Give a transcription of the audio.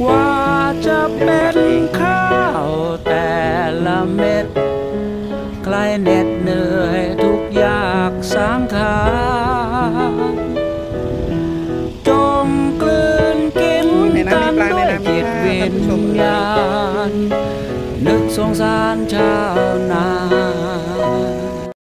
กว่าจะเป็นข้าวแต่ละเม็ดใครเหน็ดเหนื่อยทุกอยากสังขารจงกลืนกินกันด้วยจิตวิญญาณนึกสงสารชาวนา